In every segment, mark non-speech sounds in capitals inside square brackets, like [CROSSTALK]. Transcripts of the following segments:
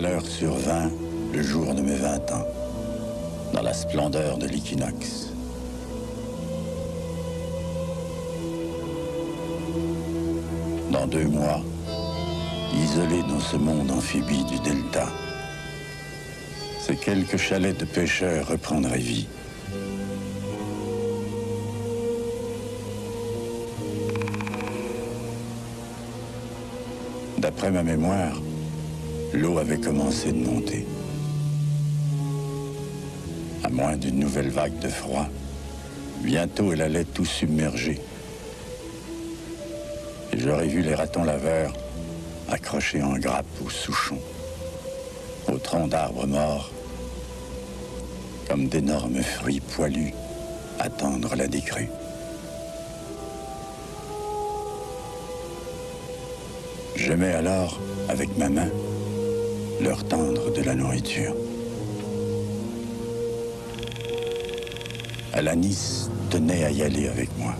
malheur survint le jour de mes 20 ans, dans la splendeur de l'équinoxe. Dans deux mois, isolé dans ce monde amphibie du delta, ces quelques chalets de pêcheurs reprendraient vie. D'après ma mémoire, l'eau avait commencé de monter. À moins d'une nouvelle vague de froid, bientôt elle allait tout submerger. Et j'aurais vu les ratons laveurs accrochés en grappe ou souchons, au tronc d'arbres morts, comme d'énormes fruits poilus, attendre la décrue. Mets alors, avec ma main, leur tendre de la nourriture. Alanis tenait à y aller avec moi.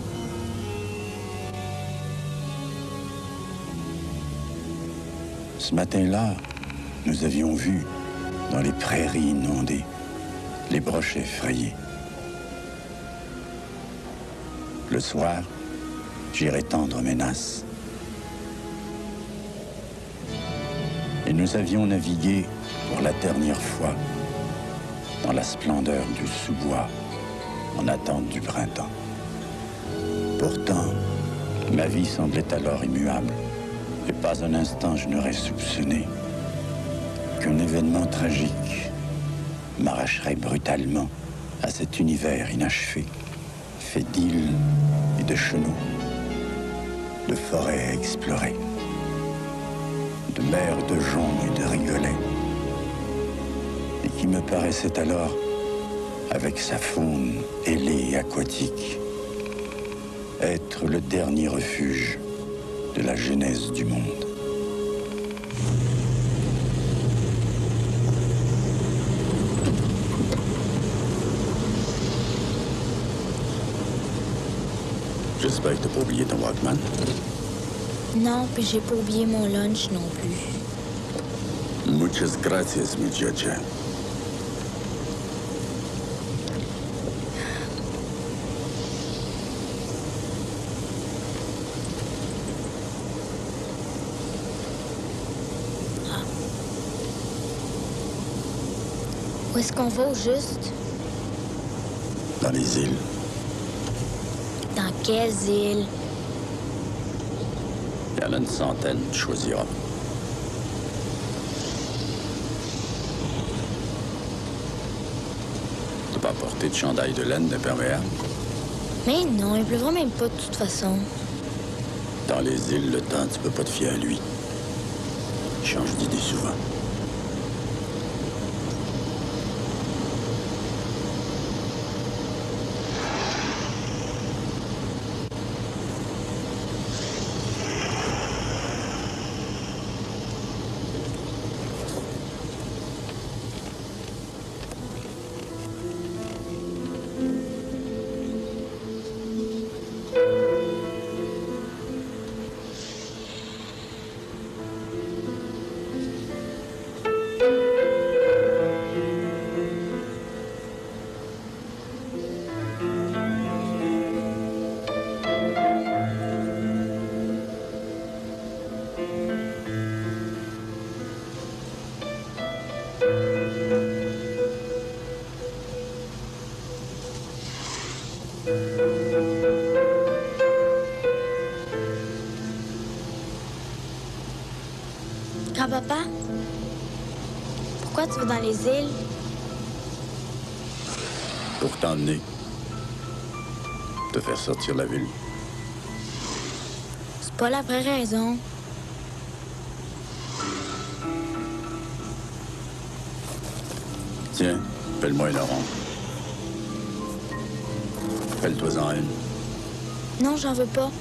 Ce matin-là, nous avions vu, dans les prairies inondées, les brochets frayés. Le soir, j'irai tendre mes nasses. Et nous avions navigué pour la dernière fois dans la splendeur du sous-bois en attente du printemps. Pourtant, ma vie semblait alors immuable et pas un instant je n'aurais soupçonné qu'un événement tragique m'arracherait brutalement à cet univers inachevé, fait d'îles et de chenaux, de forêts à explorer, de joncs et de rigolets, et qui me paraissait alors, avec sa faune ailée et aquatique, être le dernier refuge de la genèse du monde. J'espère que t'as pas oublié ton Walkman. Non, puis j'ai pas oublié mon lunch non plus. Muchas gracias, muchacha. Où est-ce qu'on va au juste? Dans les îles. Dans quelles îles? A une centaine, tu choisiras. T'as pas porté de chandail de laine d'imperméable? Mais non, il pleuvra même pas de toute façon. Dans les îles, le temps, tu peux pas te fier à lui. Il change d'idée souvent. Dans les îles? Pour t'emmener. Te faire sortir la ville. C'est pas la vraie raison. Tiens, appelle-moi Laurent. Appelle-toi-en une. Non, j'en veux pas.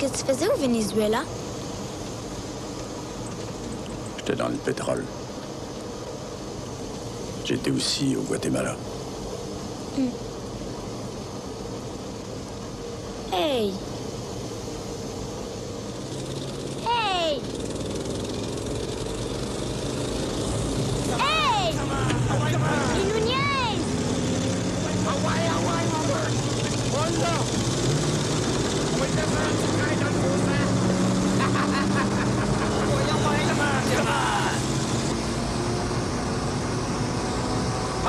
Que tu faisais au Venezuela? J'étais dans le pétrole. J'étais aussi au Guatemala. Hey! Hey! Hey! Il nous niaise!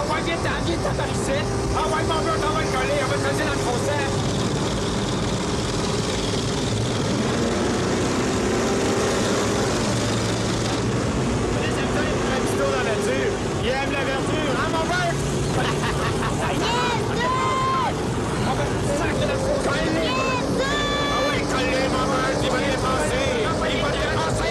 Ah ouais, viens t'en, viens t'en par ici. Ah ouais, mon gars, t'en vas le coller, on va te passer dans le petit tour dans la nature. Ils aiment la verdure, hein, mon père? On va te sacrer le faux coller. Ah ouais, coller, mon père, il va les passer. Il va les passer.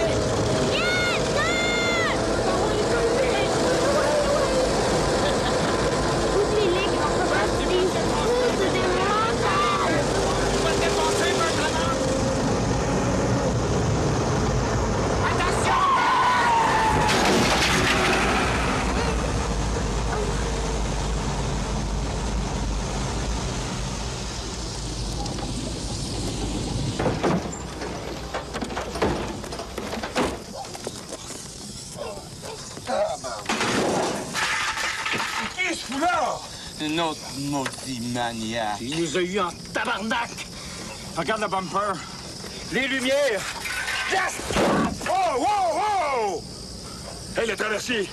Il va te dépasser, maintenant. Attention! Qui se fout là? Un autre maudit maniaque. Il nous a eu en tabarnak! Regarde le bumper. Les lumières. Yes! Oh, wow, wow! Hey, le traversier.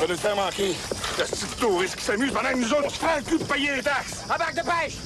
Ça doit te faire manquer. Le petit touriste qui s'amuse pendant que nous autres, on se prend le cul de payer les taxes. En bac de pêche!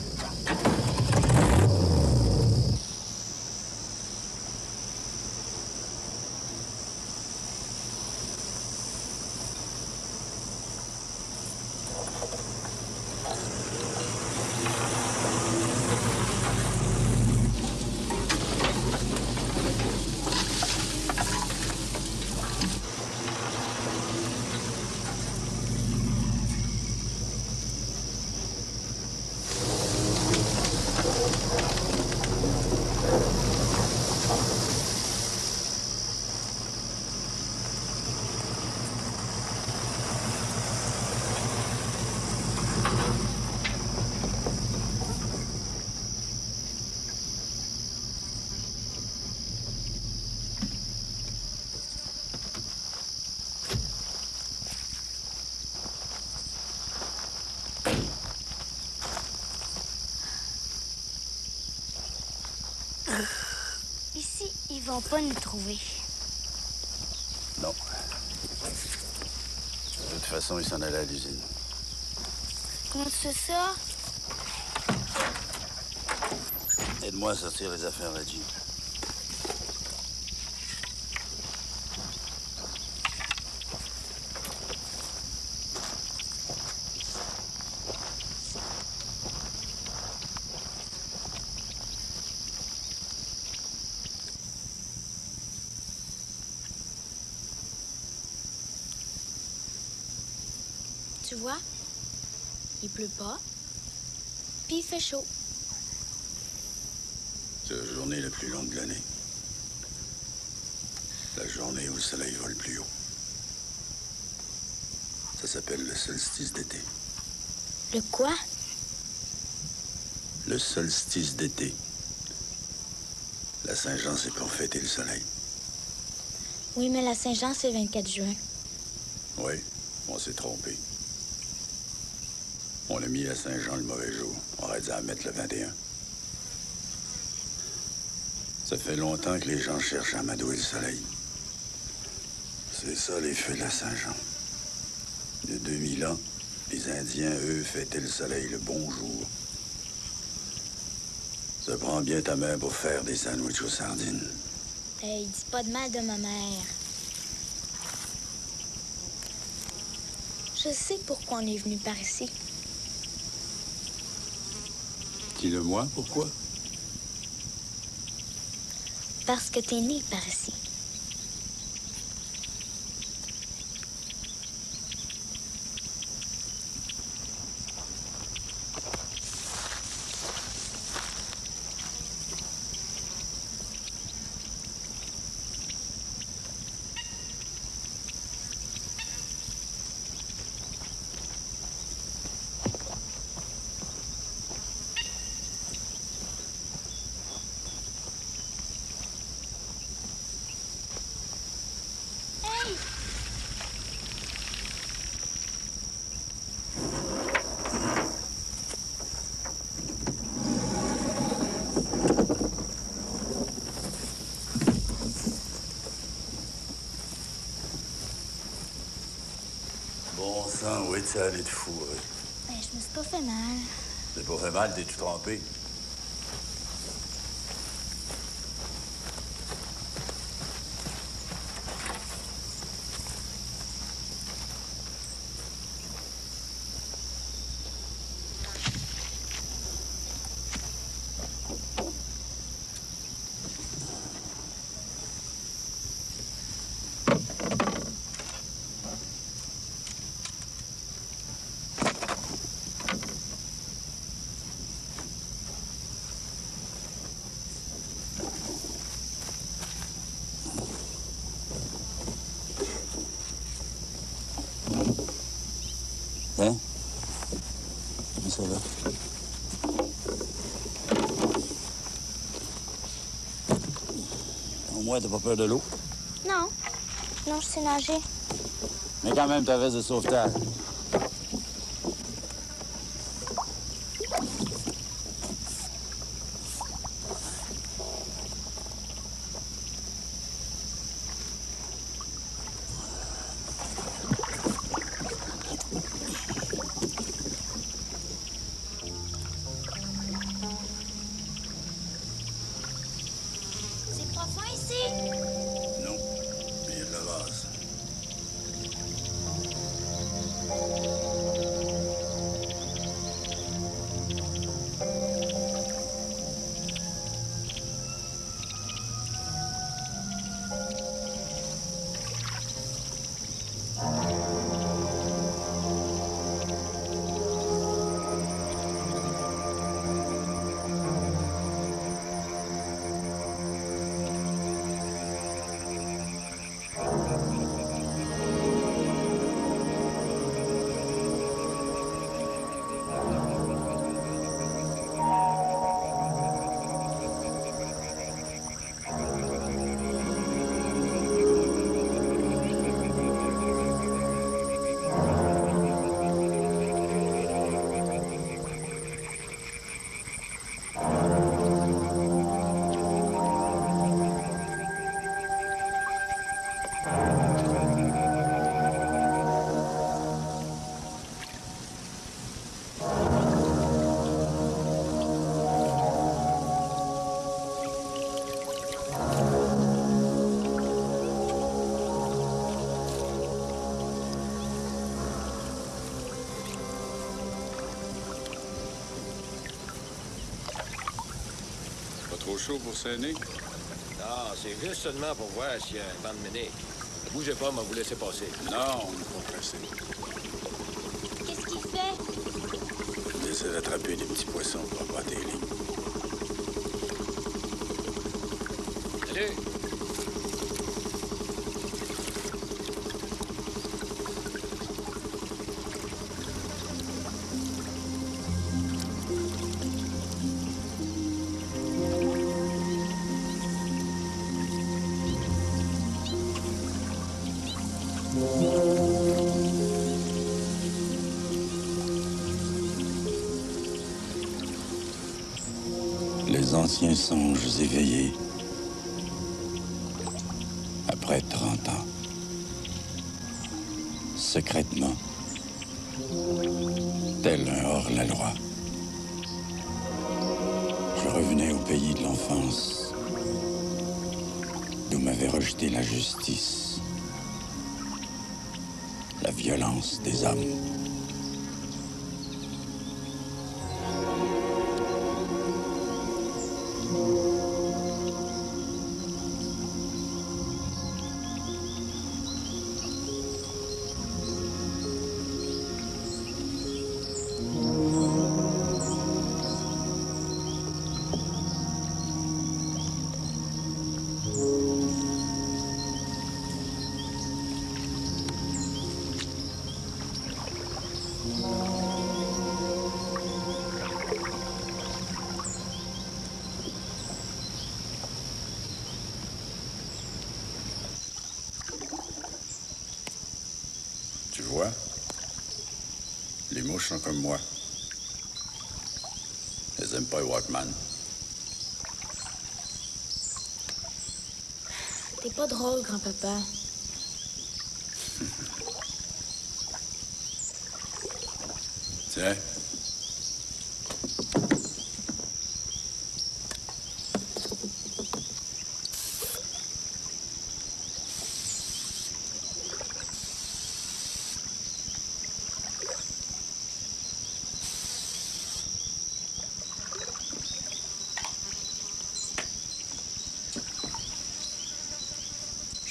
Vont pas nous trouver. Non. De toute façon, il s'en allait à l'usine. Comment sais ça? Aide-moi à sortir les affaires, la pleut pas. Puis il fait chaud. C'est la journée la plus longue de l'année. La journée où le soleil vole plus haut. Ça s'appelle le solstice d'été. Le quoi? Le solstice d'été. La Saint-Jean, c'est pour fêter le soleil. Oui, mais la Saint-Jean, c'est le 24 juin. Oui, on s'est trompé. A mis à Saint-Jean le mauvais jour. On aurait dû mettre le 21. Ça fait longtemps que les gens cherchent à amadouer le soleil. C'est ça les feux de la Saint-Jean. A 2000 ans, les Indiens, eux, fêtaient le soleil le bon jour. Ça prend bien ta main pour faire des sandwichs aux sardines. Hey, dis pas de mal de ma mère. Je sais pourquoi on est venu par ici. Dis-le-moi, pourquoi? Parce que t'es né par ici. Bon est-ce allé de fourrer? Ben, je me suis pas fait mal. C'est pas fait mal, t'es tout trempé. Hein? Comment ça va? T'as pas peur de l'eau? Non. Non, je sais nager. Mais quand même, ta veste de sauvetage. Trop chaud pour s'aîner? Non, c'est juste seulement pour voir s'il y a un vent de mener. Bougez pas, mais vous laissez passer. Non, on n'est pas pressé. Qu'est-ce qu'il fait? On essaie d'attraper des petits poissons pour abattre les lignes. Salut! Songes éveillés. Après 30 ans. secrètement, tel un hors-la-loi. Je revenais au pays de l'enfance, d'où m'avait rejeté la justice, la violence des hommes.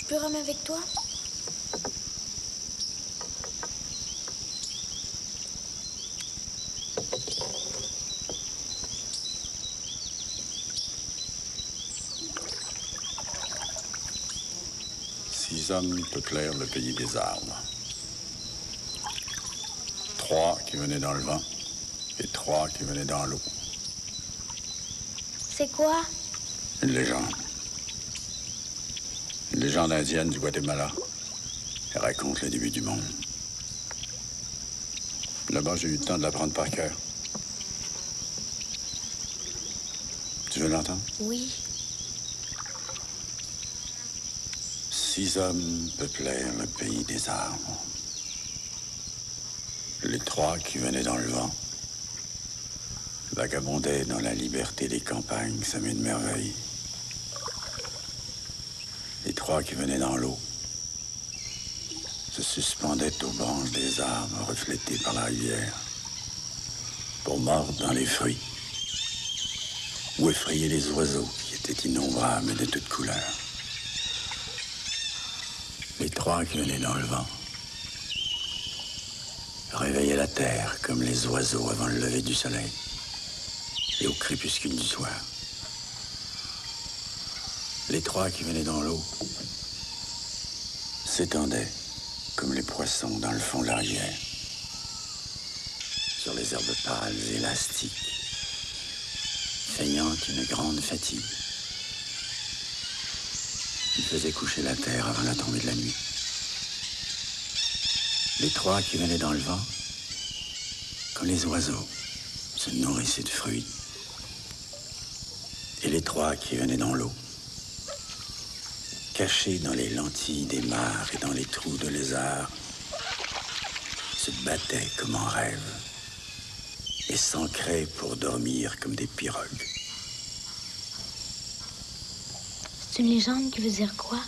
Peux ramener avec toi? Six hommes peuplèrent le pays des arbres. Trois qui venaient dans le vent et trois qui venaient dans l'eau. C'est quoi? Une légende. Légende indienne du Guatemala. Elle raconte le début du monde. Là-bas, j'ai eu le temps de l'apprendre par cœur. Tu veux l'entendre? Oui. Six hommes peuplèrent le pays des arbres. Les trois qui venaient dans le vent vagabondaient dans la liberté des campagnes semées de merveilles. Les trois qui venaient dans l'eau se suspendaient aux branches des arbres reflétés par la rivière pour mordre dans les fruits ou effrayer les oiseaux qui étaient innombrables et de toutes couleurs. Les trois qui venaient dans le vent réveillaient la terre comme les oiseaux avant le lever du soleil et au crépuscule du soir. Les trois qui venaient dans l'eau s'étendaient comme les poissons dans le fond de la rivière, sur les herbes pâles élastiques, feignant une grande fatigue. Ils faisaient coucher la terre avant la tombée de la nuit. Les trois qui venaient dans le vent, comme les oiseaux, se nourrissaient de fruits. Et les trois qui venaient dans l'eau, cachés dans les lentilles des mares et dans les trous de lézards, se battaient comme en rêve et s'ancraient pour dormir comme des pirogues. C'est une légende qui veut dire quoi?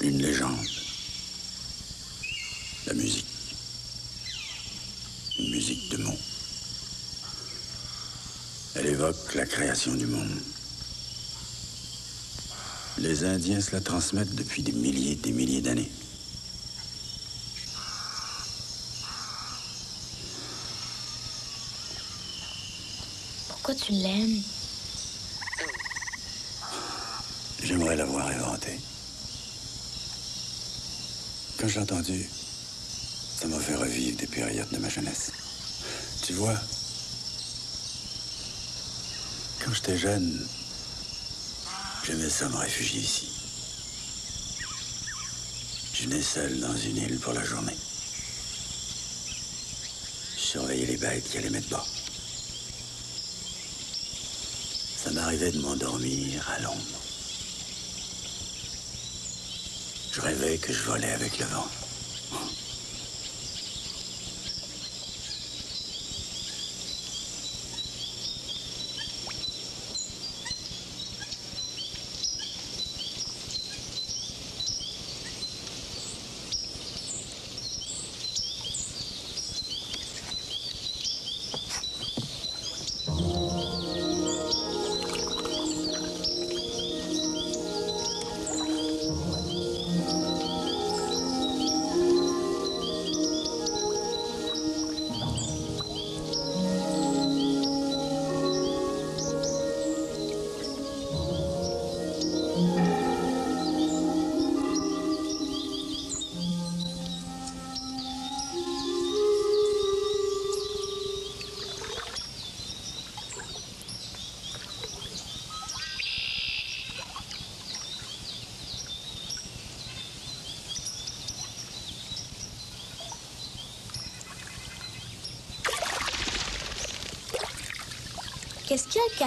Une légende. La musique. Une musique de mots. Elle évoque la création du monde. Les Indiens se la transmettent depuis des milliers et des milliers d'années. Pourquoi tu l'aimes? J'aimerais l'avoir inventé. Quand j'ai entendu, ça m'a fait revivre des périodes de ma jeunesse. Tu vois, quand j'étais jeune, j'aimais ça me réfugier ici. Je venais seul dans une île pour la journée. Je surveillais les bêtes qui allaient mettre bas. Ça m'arrivait de m'endormir à l'ombre. Je rêvais que je volais avec le vent.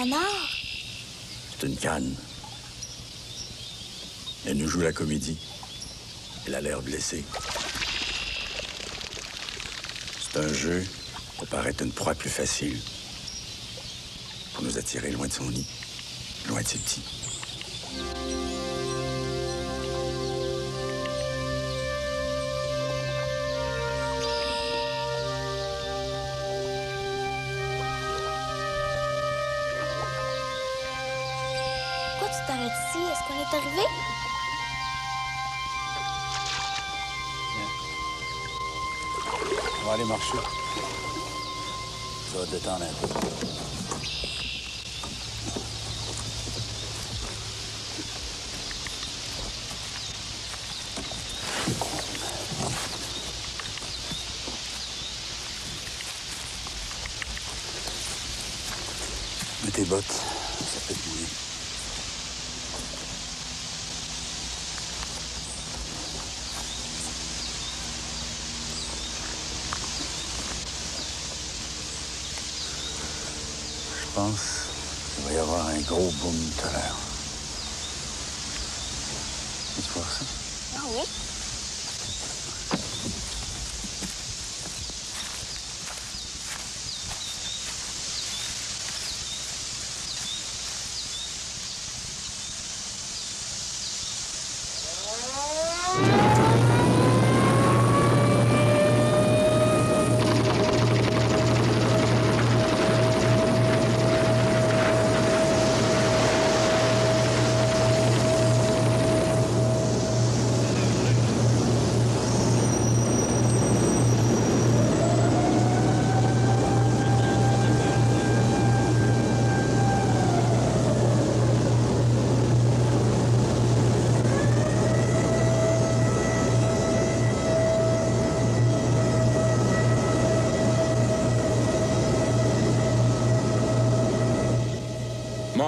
C'est une canne. Elle nous joue la comédie. Elle a l'air blessée. C'est un jeu pour paraître une proie plus facile. Pour nous attirer loin de son nid, loin de ses petits. Aller marcher. Ça va te détendre un bottes, ça fait du bien. Je pense qu'il va y avoir un gros boom.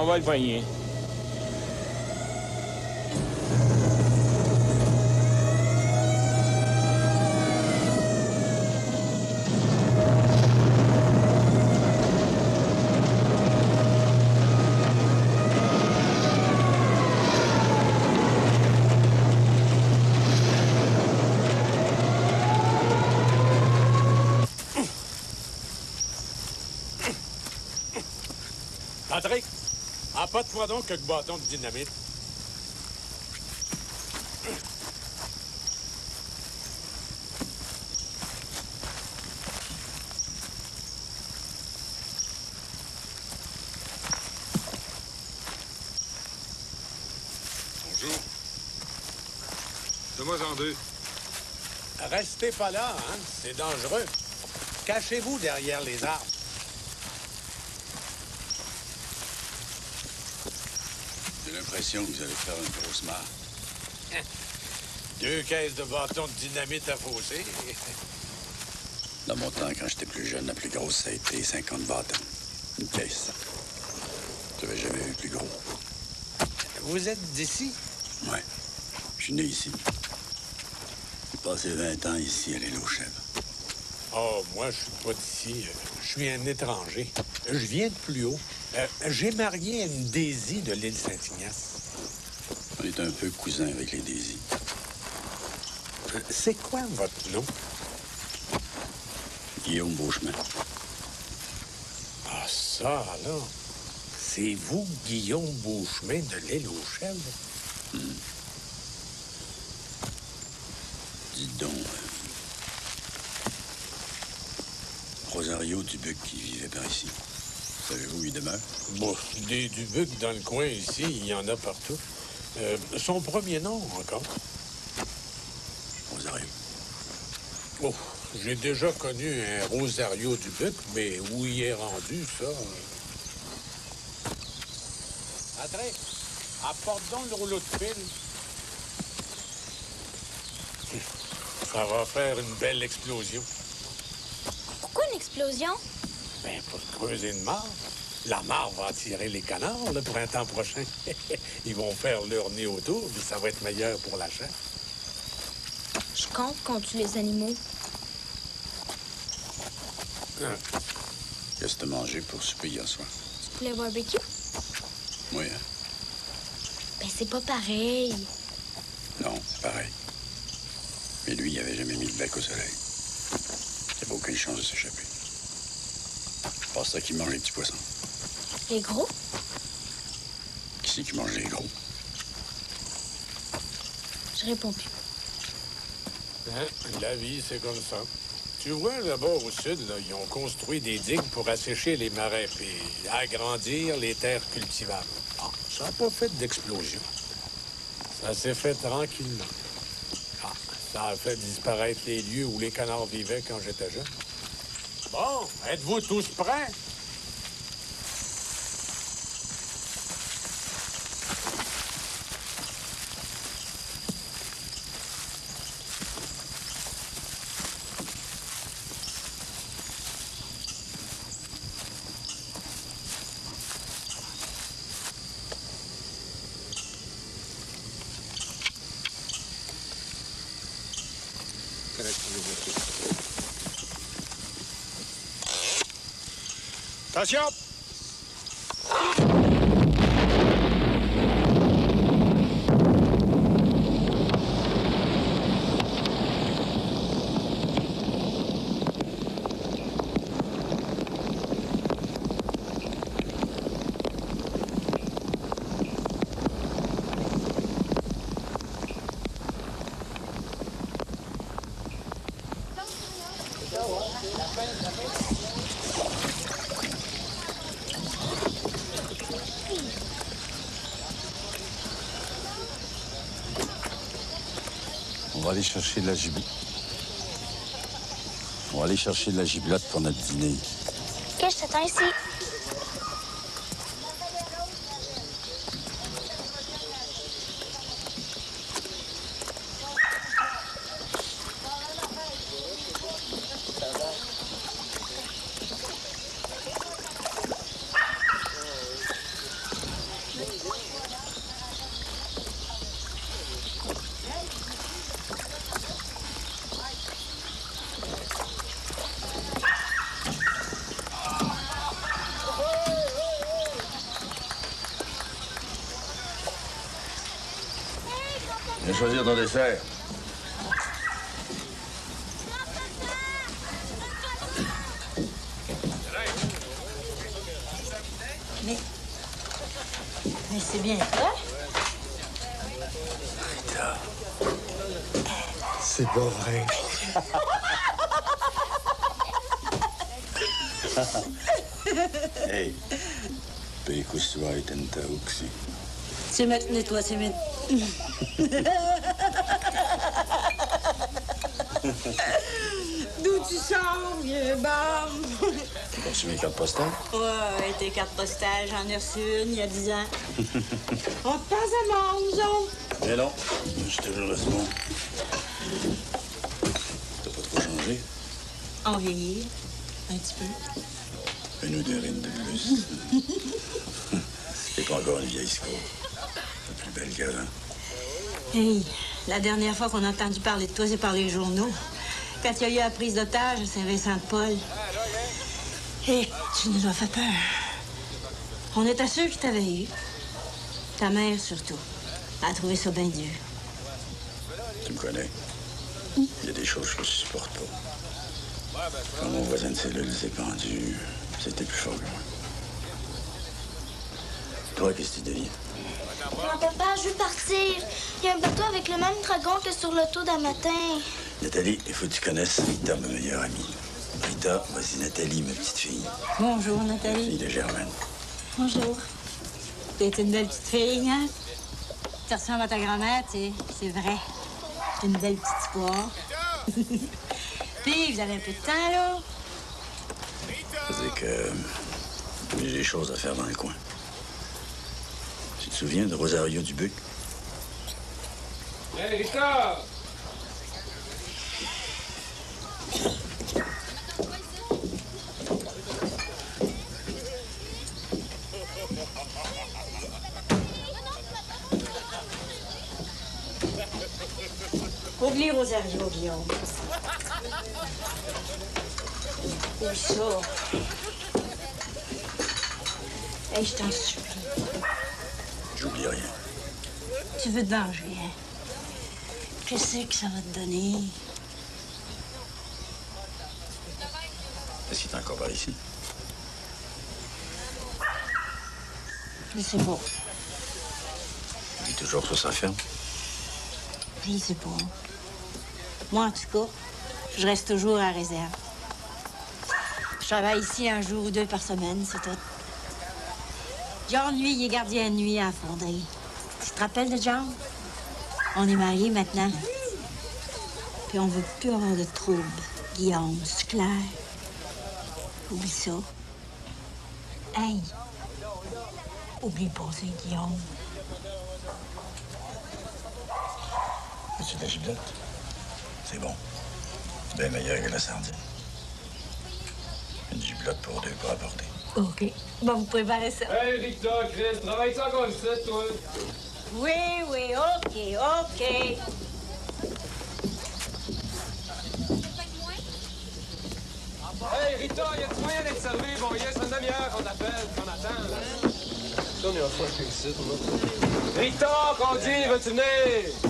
M'en va apporte-moi donc quelques bâtons de dynamite. Bonjour. Donne-moi en deux. Restez pas là, hein? C'est dangereux. Cachez-vous derrière les arbres. L'impression que vous allez faire une grosse marre. [LAUGHS] Deux caisses de bâtons de dynamite à fausser. [LAUGHS] Dans mon temps, quand j'étais plus jeune, la plus grosse, ça a été 50 bâtons. Une caisse. J'avais jamais vu plus gros. Vous êtes d'ici? Ouais. Je suis né ici. J'ai passé 20 ans ici à l'île aux chèvres. Oh, moi, je suis pas d'ici. Je suis un étranger. Je viens de plus haut. Euh, J'ai marié une Daisy de l'île Saint-Ignace. On est un peu cousins avec les Daisy. C'est quoi votre nom? Guillaume Beauchemin. Ah, ça, là. C'est vous, Guillaume Beauchemin de l'île aux chèvres? Dites donc. euh, Rosario Dubuc qui vivait par ici. Savez-vous où il demeure? Bon, des Dubuc dans le coin ici, il y en a partout. Euh, son premier nom, encore? Rosario. Oh, j'ai déjà connu un Rosario Dubuc, mais où il est rendu, ça... André, apporte donc le rouleau de fil. Ça va faire une belle explosion. Pourquoi une explosion? Ben, pour creuser une mare. La mare va attirer les canards le printemps prochain. [LAUGHS] Ils vont faire leur nid autour, puis ça va être meilleur pour la chasse. Je compte qu'on tue les animaux. Qu'est-ce que t'as mangé pour souper hier soir? Du poulet barbecue? Oui, hein? Ben, c'est pas pareil. Non, c'est pareil. Mais lui, il avait jamais mis le bec au soleil. Il n'y a aucune chance de s'échapper. Je pense ça qu'il mange les petits poissons. Les gros? Qui c'est qui mange les gros? Je réponds plus. Hein? La vie, c'est comme ça. Tu vois, là-bas au sud, là, ils ont construit des digues pour assécher les marais puis agrandir les terres cultivables. Ah, ça n'a pas fait d'explosion. Ça s'est fait tranquillement. Ah, ça a fait disparaître les lieux où les canards vivaient quand j'étais jeune. Bon, êtes-vous tous prêts? Attention! On va aller On va aller chercher de la giblotte pour notre dîner. Ok, je t'attends ici. Ton dessert. Mais. Mais c'est bien toi. C'est pas vrai. [LAUGHS] Hey, Peikustuai tentauksi. C'est maintenant, toi, c'est [LAUGHS] maintenant. D'où tu sors, vieux bam? T'as reçu mes cartes postales? Ouais, tes cartes postales, j'en ai reçu une il y a 10 ans. [LAUGHS] On te passe à mort, nous autres. Mais non, je te jure, c'est bon. T'as pas trop changé? On vieillit, un petit peu. Une ou deux rines de plus. [LAUGHS] T'es pas encore une vieille score. T'es plus belle qu'avant. Hey, la dernière fois qu'on a entendu parler de toi, c'est par les journaux. Quand il y a eu la prise d'otage à Saint-Vincent-de-Paul. Hé, tu nous as fait peur. On était sûrs qu'il t'avait eu. Ta mère, surtout. Elle a trouvé ça bien dur. Tu me connais? Il y a des choses que je supporte pas. Quand mon voisin de cellule s'est pendu, c'était plus fort que moi. Toi, qu'est-ce que tu deviens? Grand papa, je veux partir. Il y a un bateau avec le même dragon que sur l'auto d'un matin. Nathalie, il faut que tu connaisses Rita, ma meilleure amie. Rita, voici Nathalie, ma petite fille. Bonjour, Fille Nathalie. de Germaine. Bonjour. T'es une belle petite fille, hein? Tu ressembles à ta grand-mère, tu sais. C'est vrai. Une belle petite histoire. [LAUGHS] Puis, vous avez un peu de temps, là? C'est que euh, j'ai des choses à faire dans le coin. Tu te souviens de Rosario Dubuc? Hey, Rita! Oublie Rosario, Guillaume. Oublie ça. Hey, je t'en supplie. J'oublie rien. Tu veux te venger, hein? Qu'est-ce que ça va te donner? Est-ce qu'il est encore par ici? Je sais pas. Il est toujours sur sa ferme. Je sais pas. Moi, en tout cas, je reste toujours à réserve. Je travaille ici un jour ou deux par semaine, c'est tout. John, lui, il est gardien de nuit à fonderie. Tu te rappelles de John? On est mariés maintenant. Puis on veut plus avoir de troubles. Guillaume, c'est clair. Oublie ça. Hey! Oublie pas ça, Guillaume. Veux-tu de la giblotte? C'est bon. C'est bien meilleur que la sardine. Une giblotte pour deux pour apporter. OK. Bon, vous préparez ça. Hey, Rita, Chris, travaille ça encore ici, toi? Oui, oui, OK, OK. Hey, Rita, y a-tu moyen d'être servi? Bon, yes, une demi-heure qu'on t'appelle, qu'on attend. Ça, on est en fois ici, Rita, conduis, veux-tu venir?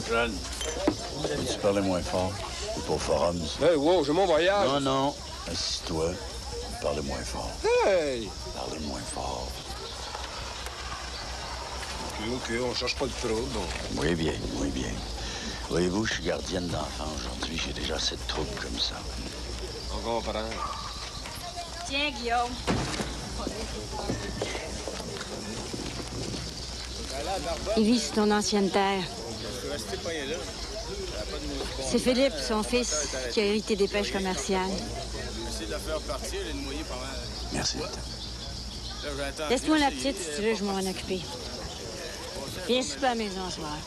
Jeanne, tu parlais moins fort. C'est pas au forum. Hey, wow, j'ai mon voyage. Non, non. Assis-toi. Parle moins fort. Hey! Parle moins fort. OK, OK, on cherche pas de trouble. Oui, bien, oui, bien. Voyez-vous, je suis gardienne d'enfants aujourd'hui. J'ai déjà sept troubles comme ça. On comprend. Tiens, Guillaume. Il vit sur ton ancienne terre. C'est Philippe, son fils, qui a hérité des pêches commerciales. Merci. Laisse-moi la petite, si tu veux, je m'en en occuper. Viens super à la maison ce soir.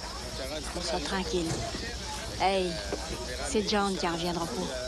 On sera tranquille. Hey, c'est John qui en reviendra pas.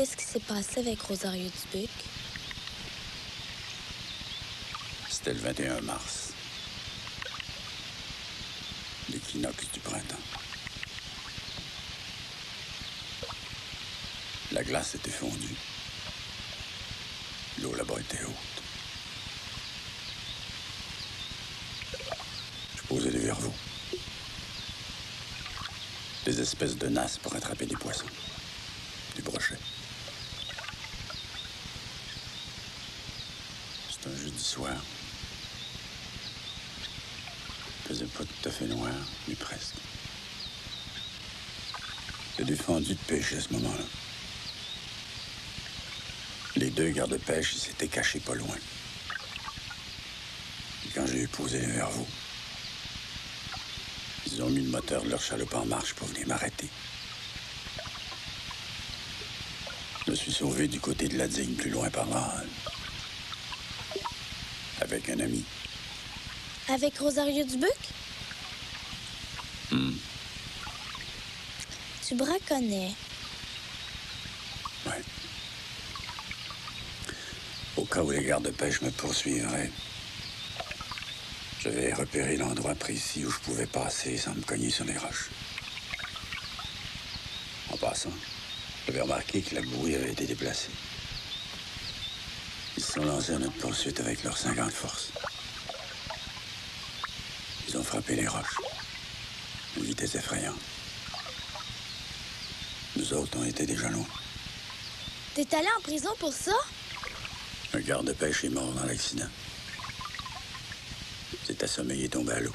Qu'est-ce qui s'est passé avec Rosario Dubuc? C'était le 21 mars. L'équinoxe du printemps. La glace était fondue. L'eau là-bas était haute. Je posais des verveaux. Des espèces de nasses pour attraper des poissons. Des brochets. C'était un jeudi soir. Il faisait pas tout à fait noir, mais presque. J'ai pêcher à ce moment-là. Les deux gardes-pêche, s'étaient cachés pas loin. Et quand j'ai posé les verveaux, Ils ont mis le moteur de leur chaloupe en marche pour venir m'arrêter. Je me suis sauvé du côté de la digue, plus loin par là. Avec un ami. Avec Rosario Dubuc? Tu braconnais. Ouais. Au cas où les gardes de pêche me poursuivraient, j'avais repéré l'endroit précis où je pouvais passer sans me cogner sur les roches. En passant, j'avais remarqué que la bouée avait été déplacée. Ils se sont lancés à notre poursuite avec leur 50 force. Ils ont frappé les roches. Une vitesse effrayante. Nous autres, on était déjà loin. T'es allé en prison pour ça? Un garde de pêche est mort dans l'accident. C'est assommé et tombé à l'eau.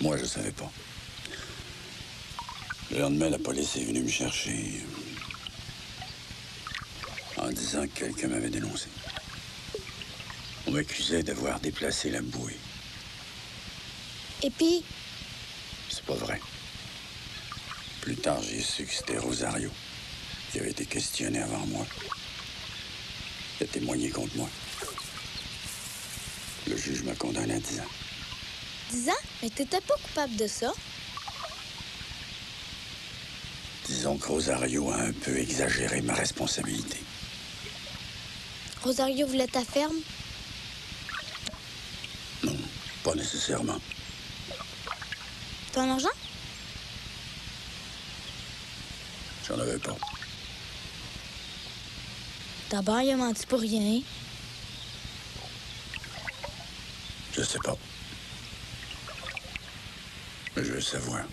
Moi, je savais pas. Le lendemain, la police est venue me chercher euh, en disant que quelqu'un m'avait dénoncé. On m'accusait d'avoir déplacé la bouée. Et puis, C'est pas vrai. Tard, j'ai su que c'était Rosario qui avait été questionné avant moi. Il a témoigné contre moi. Le juge m'a condamné à 10 ans. 10 ans? Mais t'étais pas coupable de ça? Disons que Rosario a un peu exagéré ma responsabilité. Rosario voulait ta ferme? Non, pas nécessairement. Ton argent? Pas. D'abord, il a menti pour rien. Je sais pas. Mais je veux savoir.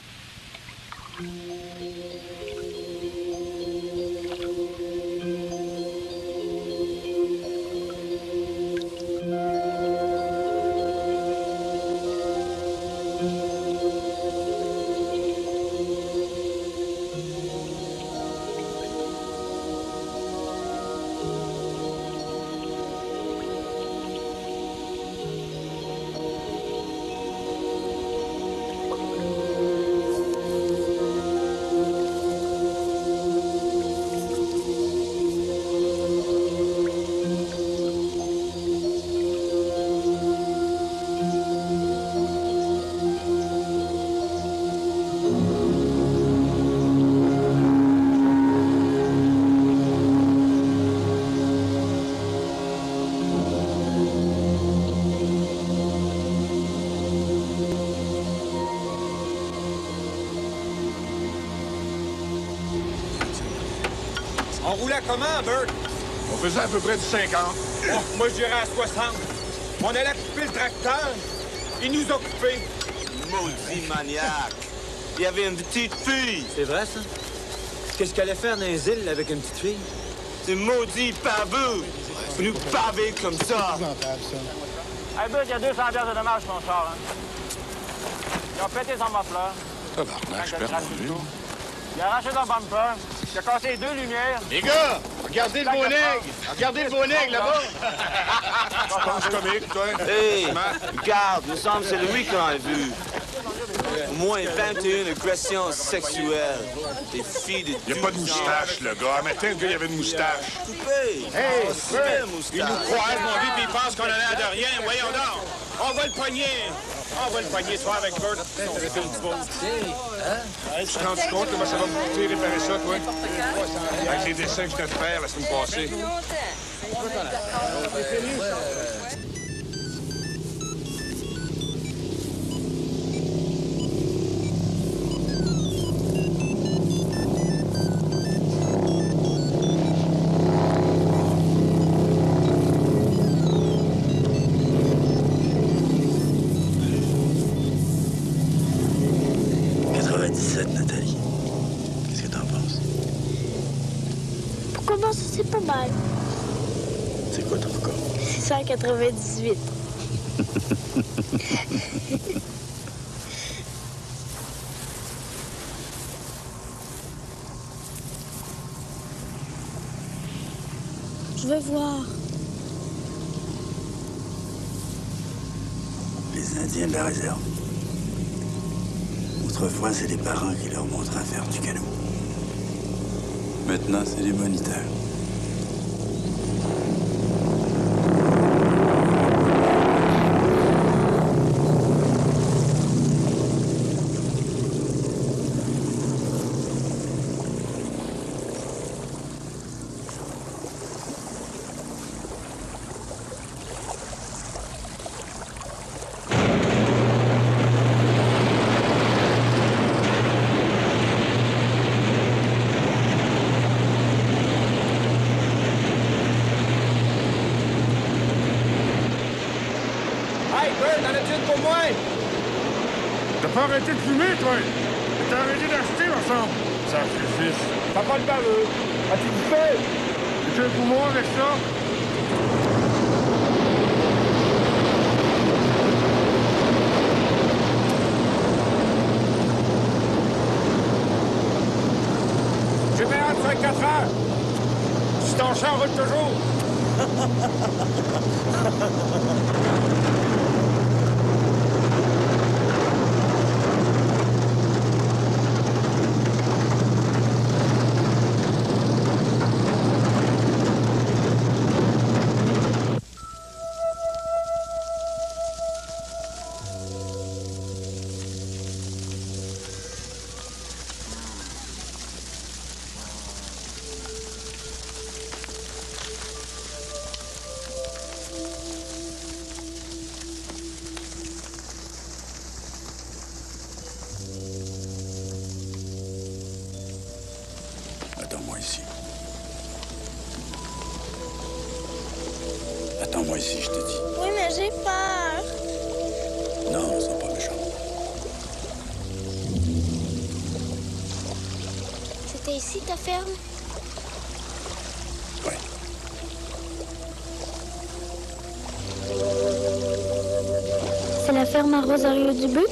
Roulait comment, Bert? On faisait à peu près du 50. Oh, moi, je dirais à 60. On allait couper le tracteur. Il nous a coupés. Maudit maniaque. Il y avait une petite fille. C'est vrai, ça? Qu'est-ce qu'elle allait faire dans les îles avec une petite fille? C'est maudit paveux. Vous nous pavez comme ça. Hey, Bud, il y a 200 piastres de dommage sur ton char. Hein. Ils ont pété son muffler. Tabarnak, je perds mon. Il a arraché ton bumper. Il a cassé les deux lumières. Les gars, regardez le bon aigle. Regardez le bon aigle là-bas. Tu penses comique, toi? Hey, regarde, nous sommes, c'est lui qu'on a vu. Au moins 21 agressions sexuelles. Des filles de Il n'y a pas de moustache, le gars. Un matin, le gars, il avait une moustache. Coupé. Hey, c'est belle moustache. Il nous croise, mon vieux, puis il pense qu'on a l'air de rien. Voyons donc. On va le poigner. On va le poigner ce soir avec Bert. Pause. Tu te rends compte comment ça va me coûter réparer ça, toi? Avec les dessins que je t'ai fait faire la semaine passée. « 698. [LAUGHS] Je veux voir. Les Indiens de la réserve. Autrefois, c'est les parents qui leur montrent à faire du canot. Maintenant, c'est les moniteurs. À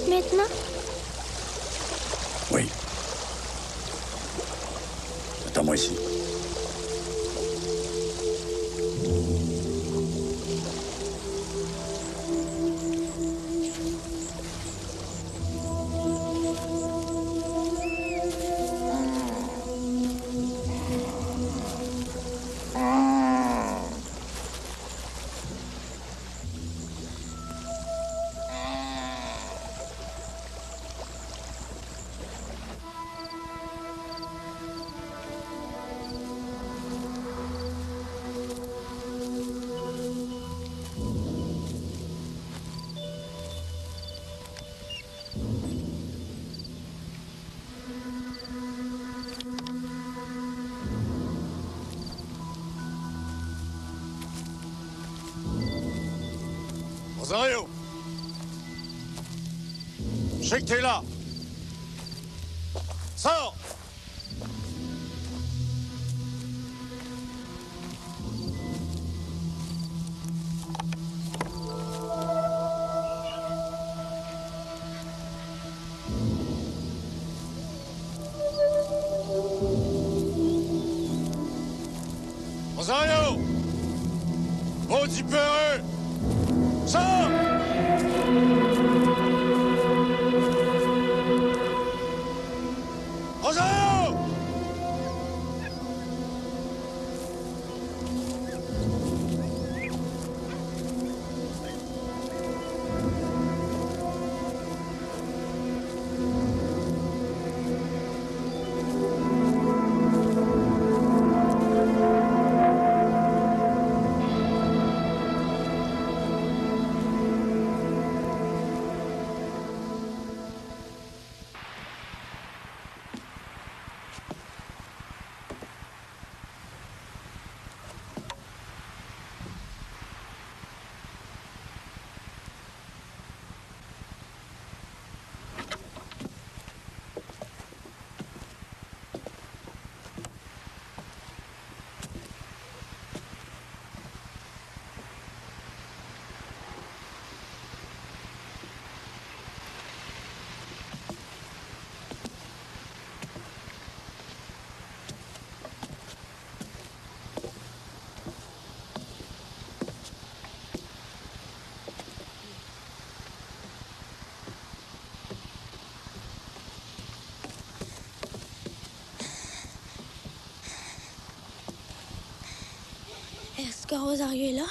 Rosario! Je sais que t'es que Rosario est là?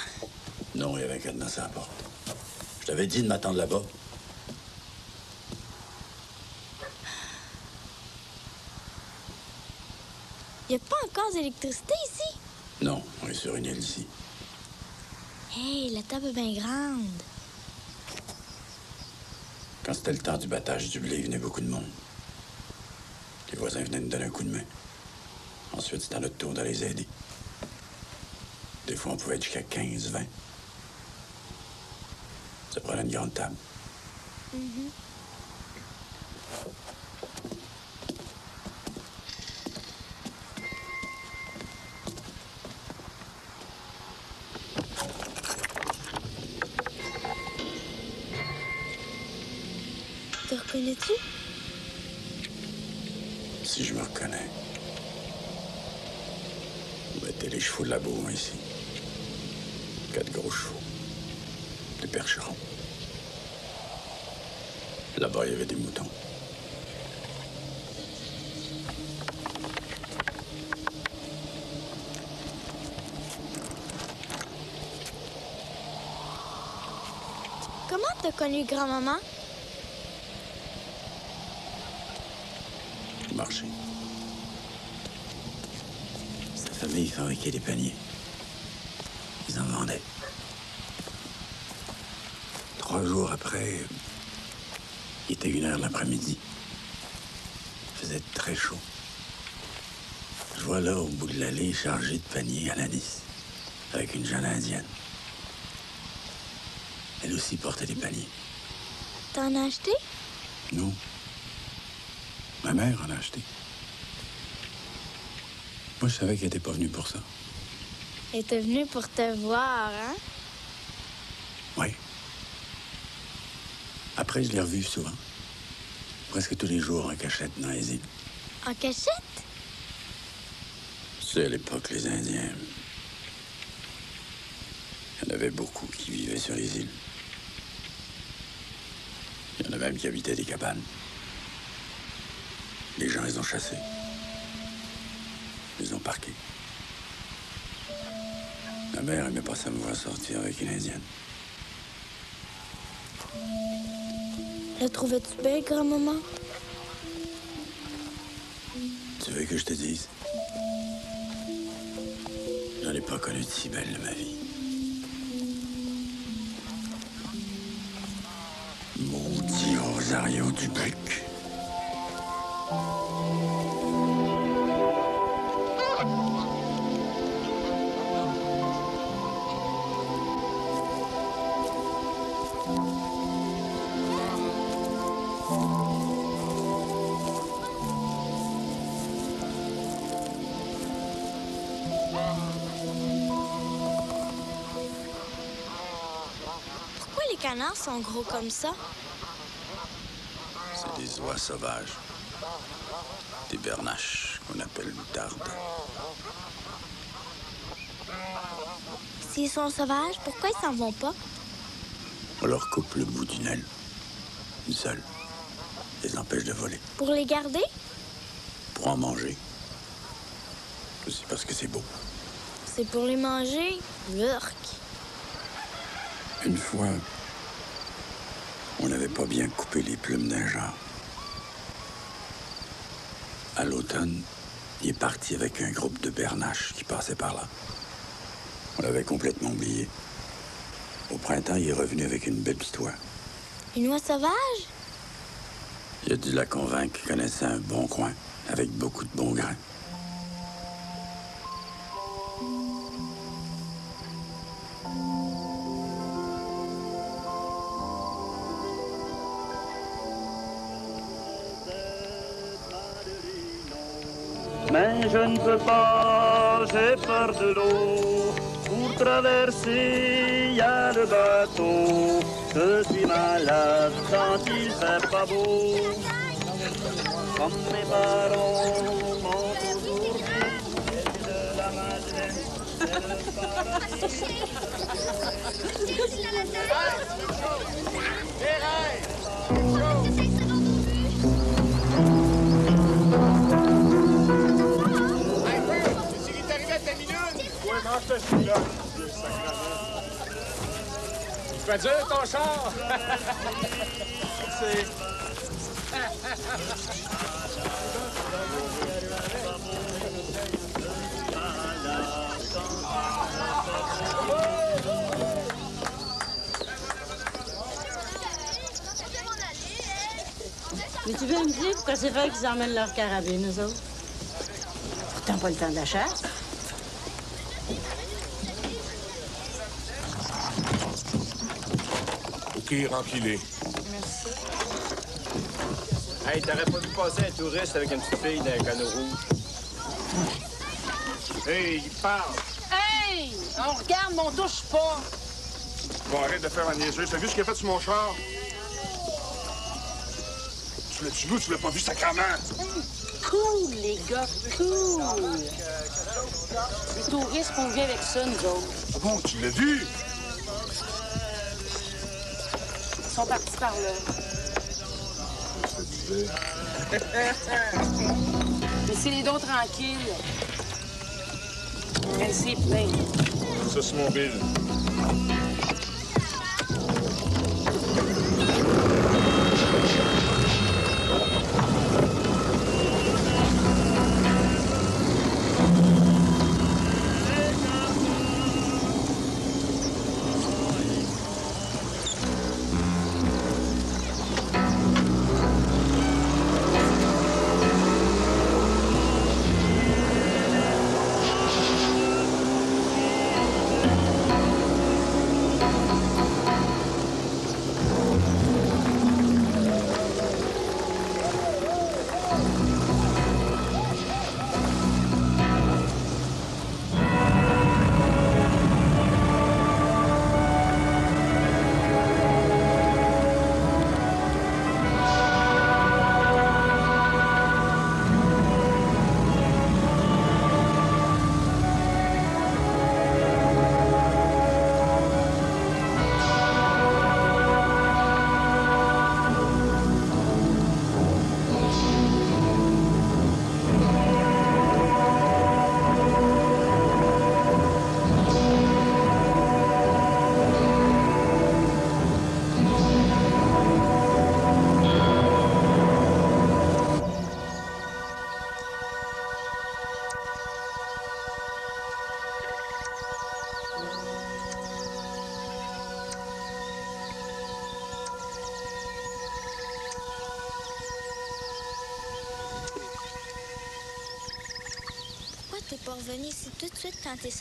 Non, il y avait un cadenas à la porte. Je t'avais dit de m'attendre là-bas. Y a pas encore d'électricité ici? Non, on est sur une île ici. Hey, la table est bien grande. Quand c'était le temps du battage du blé, il venait beaucoup de monde. Les voisins venaient nous donner un coup de main. Ensuite, c'était à notre tour d'aller les aider. Des fois, on pouvait être jusqu'à 15, 20. Ça prenait une grande table. Mhm. Te reconnais-tu? Si je me reconnais. On mettait les chevaux de la bourre ici. Quatre gros chevaux. Des percherons. Là-bas, il y avait des moutons. Comment t'as grand-maman? Marché. Sa famille fabriquait des paniers. Ils en vendaient. Trois jours après, il était une heure l'après-midi. Il faisait très chaud. Je vois là, au bout de l'allée, chargé de paniers à l'anis, avec une jeune indienne. Portait des paniers. T'en as acheté? Non. Ma mère en a acheté. Moi, je savais qu'elle n'était pas venue pour ça. Elle était venue pour te voir, hein? Oui. Après, je l'ai revue souvent. Presque tous les jours en cachette dans les îles. En cachette? C'est à l'époque, les Indiens. Il y en avait beaucoup qui vivaient sur les îles. Même qui habitaient des cabanes. Les gens les ont chassés. Ils les ont parqués. Ma mère aimait pas ça me voir sortir avec une Indienne. La trouvais-tu belle, grand-maman? Tu veux que je te dise? J'en ai pas connu de si belle de ma vie. Rosario du bec. Pourquoi les canards sont gros comme ça? C'est des oies sauvages. Des bernaches qu'on appelle moutardes. S'ils sont sauvages, pourquoi ils s'en vont pas? On leur coupe le bout d'une aile. Une seule. Les empêche de voler. Pour les garder? Pour en manger. Aussi parce que c'est beau. C'est pour les manger? Lurk. Une fois, on n'avait pas bien coupé les plumes d'un genre. À l'automne, il est parti avec un groupe de bernaches qui passait par là. On l'avait complètement oublié. Au printemps, il est revenu avec une belle histoire. Une oie sauvage? Il a dû la convaincre qu'il connaissait un bon coin, avec beaucoup de bons grains. Pour traverser, y a le bateau. Je suis malade quand il fait pas beau. Comme mes parents m'ont toujours dit, de la Madeleine, c'est le paradis. Ce qui est arrivé à ta minute! Ouais, mange ta là. Pas dur, ton char? Mais tu veux me dire pourquoi c'est vrai qu'ils emmènent leur carabine, eux autres? Pourtant pas le temps de la chasse. Merci. Hey, t'aurais pas vu passer un touriste avec une petite fille d'un canot rouge? Hey, il parle! Hey! On regarde, mais on touche pas. Bon, arrête de faire un niaiseux. T'as vu ce qu'il a fait sur mon char? Tu l'as-tu vu ou tu l'as pas vu, sacrament? Cool, les gars, cool. Les touristes qu'on vit avec ça, nous autres. Ah bon, tu l'as vu? Sont partis par là. [LAUGHS] Mais c'est les dos tranquilles. Elle s'est plein. Ça, c'est mon bill.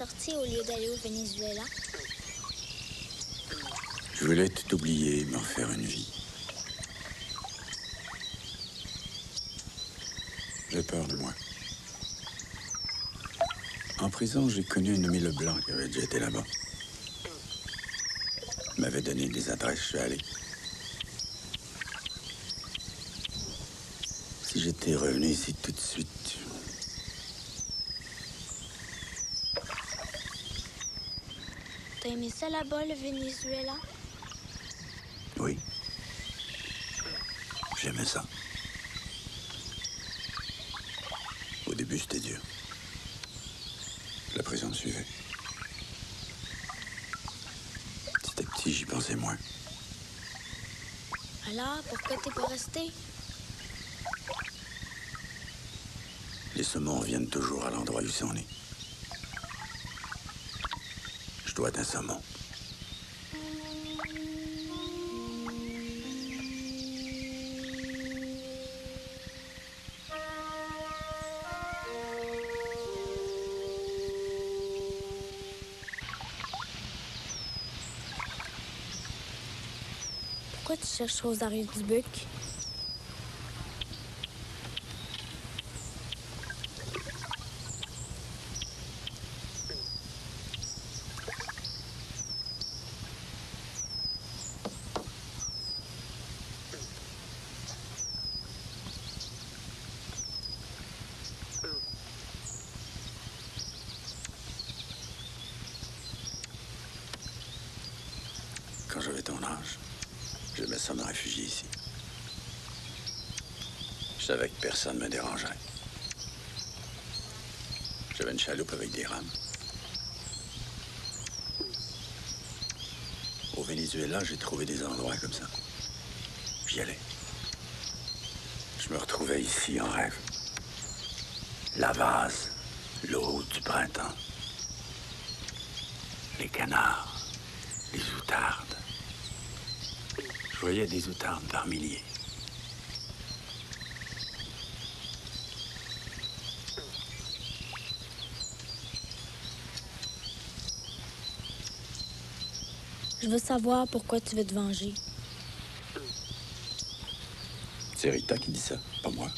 Au lieu d'aller au Venezuela? Je voulais tout oublier, me refaire une vie. J'ai peur de moi. En prison, j'ai connu un nommé Leblanc qui avait déjà été là-bas. M'avait donné des adresses, je suis allé. Si j'étais revenu ici tout de suite, Aimé ça là-bas, le Venezuela? oui. J'aimais ça. Au début, c'était dur. La prison me suivait. Petit à petit, j'y pensais moins. Alors, pourquoi t'es pas resté? Les saumons reviennent toujours à l'endroit où on est. Je dois être un saumon. Pourquoi tu cherches arrêts du buc? Quand j'avais ton âge, j'aimais ça me réfugier ici. Je savais que personne ne me dérangerait. J'avais une chaloupe Au Venezuela, j'ai trouvé des endroits comme ça. J'y allais. Je me retrouvais ici en rêve. La vase, l'eau du printemps. Les canards, les outardes. Je voyais des outardes par milliers. Je veux savoir pourquoi tu veux te venger? C'est Rita qui dit ça, pas moi.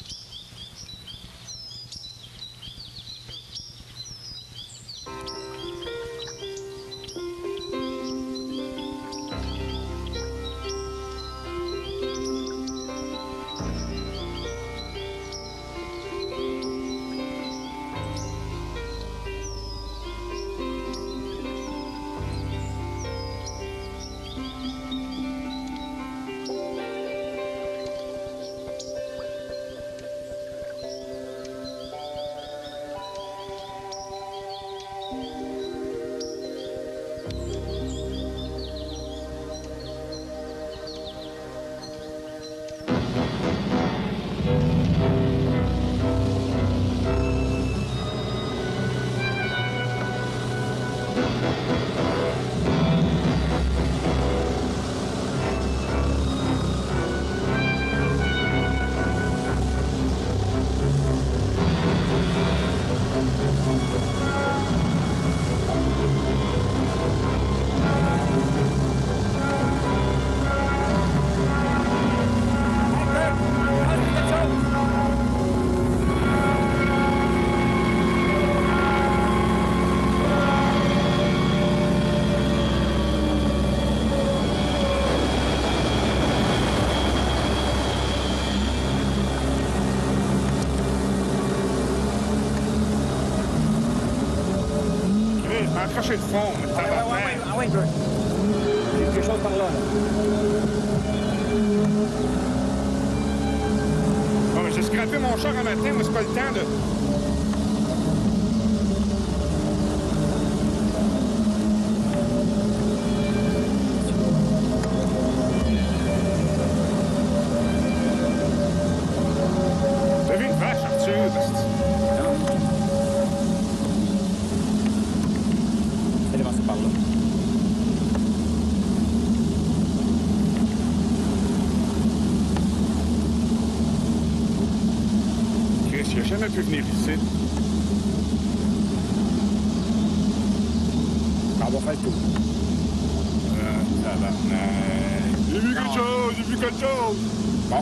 Un matin,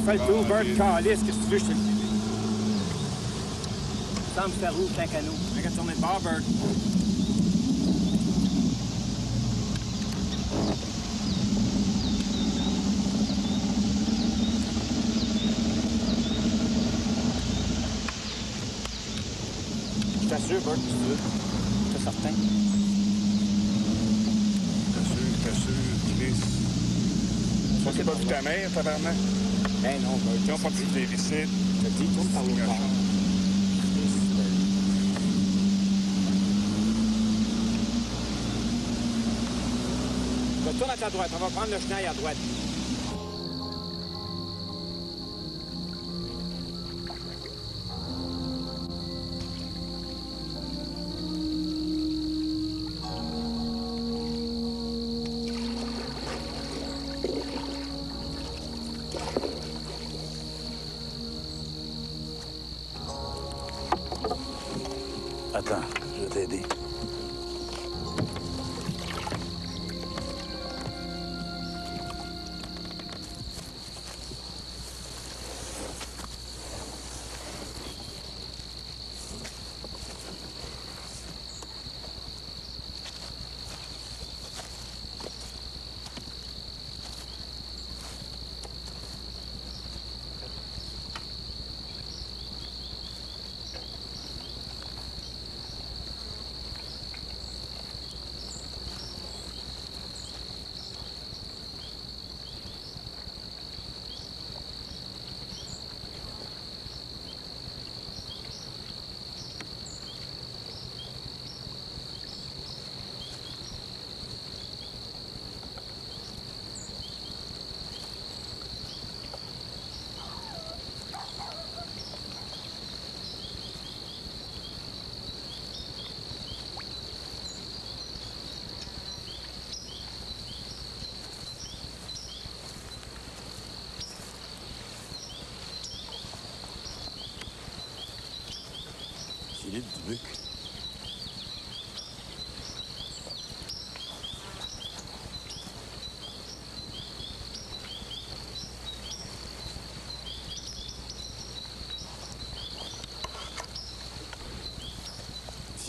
On va faire le tour, Bert. Ah, Calice, qu'est-ce que tu veux, je te le dis. Semble faire rouge, un canot. Regarde tourner de bord, Bert. Je t'assure, Bert, si tu veux. C'est certain. T'assures, t'assures, Chris. Ça, c'est pas vu ta mère, tabarnak? Ben non, ont pas pu venir ici. Je te dis, tourne par l'autre bord. Tourne à ta droite, on va prendre le chenail à droite.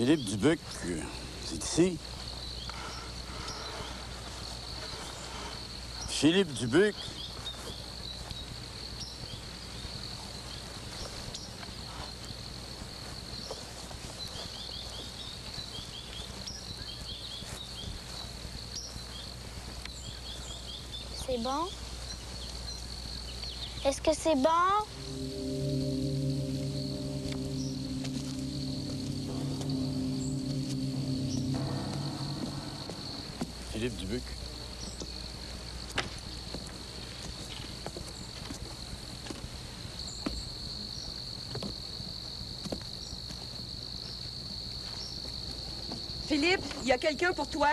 Philippe Dubuc, c'est ici? Philippe Dubuc? C'est bon? Est-ce que c'est bon? Philippe Dubuc. Philippe, il y a quelqu'un pour toi.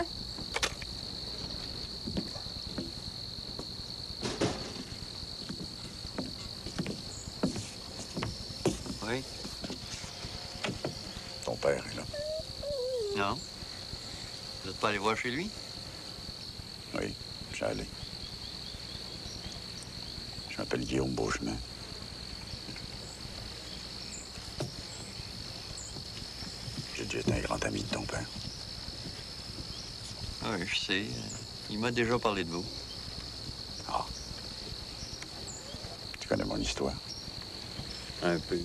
Oui? Ton père est là. Non? Vous n'êtes pas allé voir chez lui? Oui, j'ai allé. Guillaume Beauchemin. J'ai déjà été un grand ami de ton père. Oui, je sais. Il m'a déjà parlé de vous. Ah. Tu connais mon histoire? Un peu.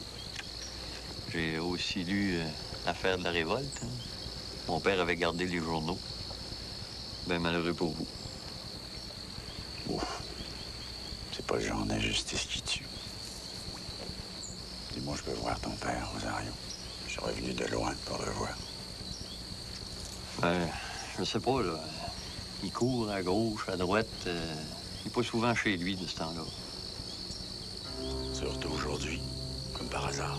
J'ai aussi lu euh, l'affaire de la révolte. hein. Mon père avait gardé les journaux. Ben malheureux pour vous. C'est pas le genre d'injustice qui tue. Dis-moi, je peux voir ton père, Rosario. Je suis revenu de loin pour le voir. Euh, je sais pas, là. Il court à gauche, à droite. euh, il n'est pas souvent chez lui de ce temps-là. Surtout aujourd'hui, comme par hasard.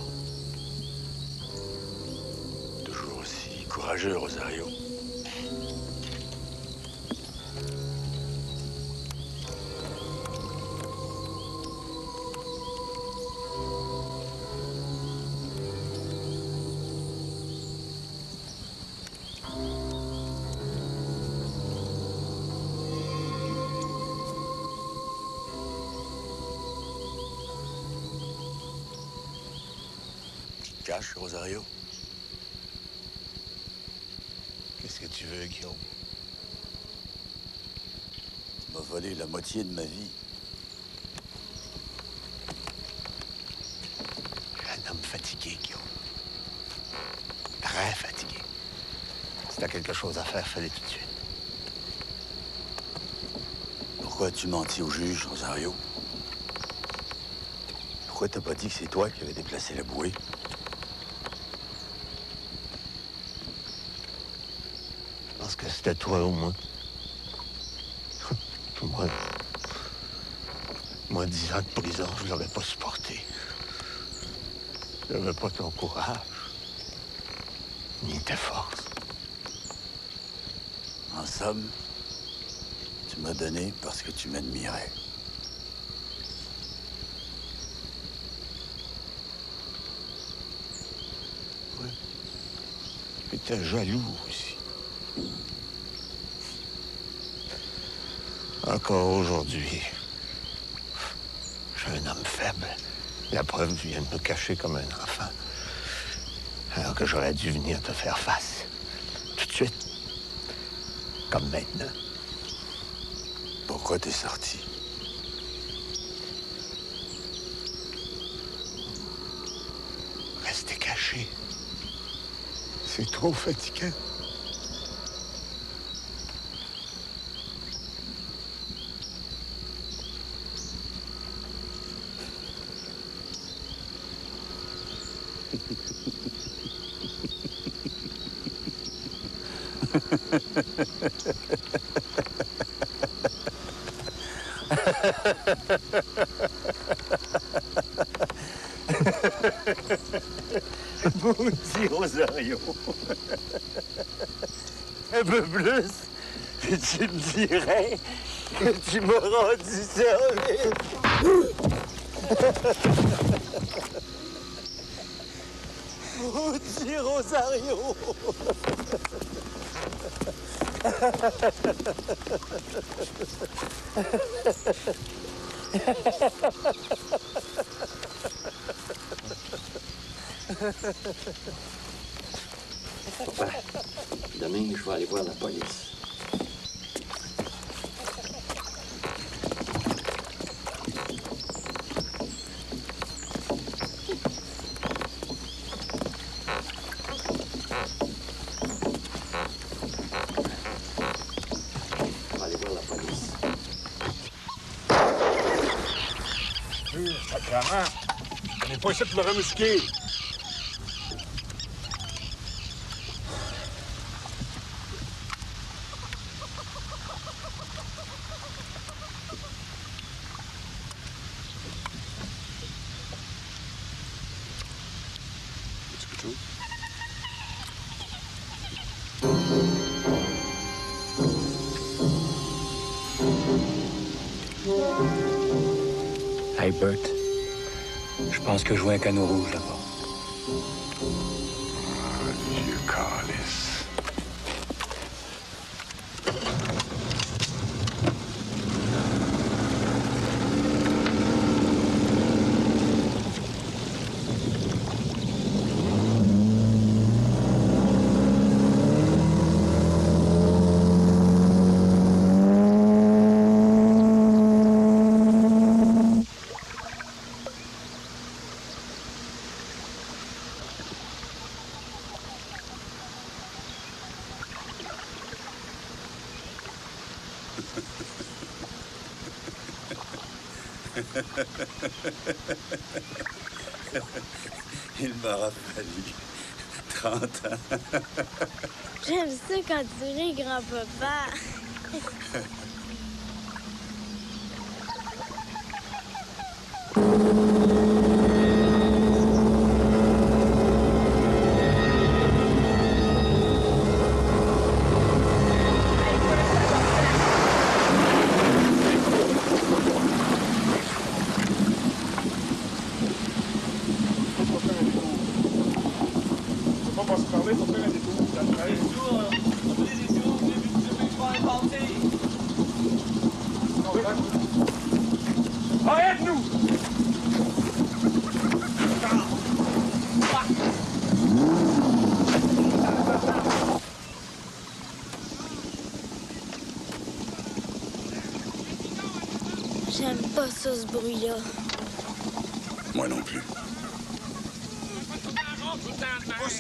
Toujours aussi courageux, Rosario. T'as quelque chose à faire, fais-le tout de suite. Pourquoi tu menti au juge, Rosario? Pourquoi t'as pas dit que c'est toi qui avais déplacé la bouée? Parce que c'était toi au moins. [LAUGHS] moi, moi, dix ans de prison, je l'aurais pas supporté. Je n'avais pas ton courage, ni ta force. Tu m'as donné parce que tu m'admirais. J'étais jaloux aussi. Encore aujourd'hui, suis un homme faible. La preuve vient de me cacher comme un enfant. Alors que j'aurais dû venir te faire face. Tout de suite. Comme maintenant. Pourquoi t'es sorti? Rester caché. C'est trop fatigant. Maudit Rosario. Un peu plus, et tu me dirais que tu m'as rendu service. Maudit Rosario! [LAUGHS] Papa, demain, je vais aller voir la police. Je vais aller voir la police. Hum, sacrément. On n'est pas ici pour me remusquer. Un canot rouge. Dieu calice. Il m'aura fallu 30 ans. J'aime ça quand tu ris, grand-papa. Bruit-là. Moi non plus.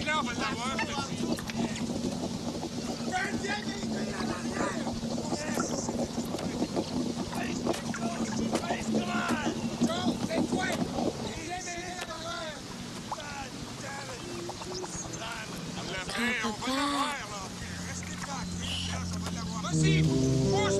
L'avoir. Vas-y, pousse,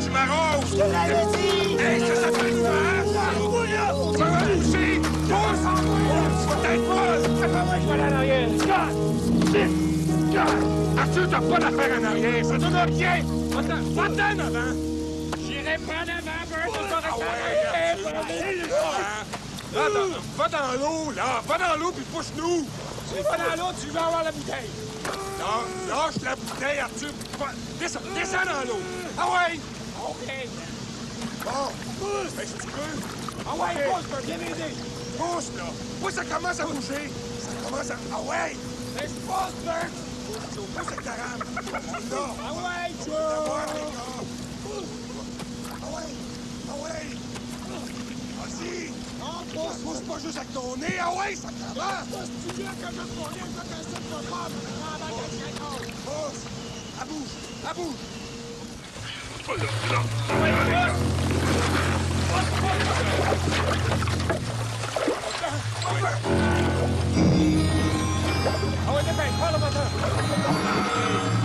tu m'arroses! Je l'avais dit! Hey, ça, ça Arthur, t'as pas d'affaire en arrière! Ça donne rien! Va-t'en! Va-t'en avant! J'irai pas en avant, Bert! Ça va rester Va dans, va dans l'eau, là! Va dans l'eau puis pousse-nous! Si tu vas dans l'eau, tu vas avoir la bouteille! Non, lâche la bouteille, Arthur! va- Descends, descends dans l'eau! Ah ouais! OK! Bon! Ben, si tu veux! Ah ouais, pousse, Bert, viens m'aider! Pousse, là! Pousse, ça commence à bouger! Ça commence à... Ah ouais! Ben, je pousse, Bert! Pousse, Joe, pousse! Ah! Ah! Ah ouais! Vas-y! Non, pousse, pousse pas juste avec ton nez! Ah ça commence! Pousse, tu viens que je ton nez, toi, qu'un seul pas grave! Pousse! À bouge! À bouge! Ah ouais, dépêche, prends le moteur! de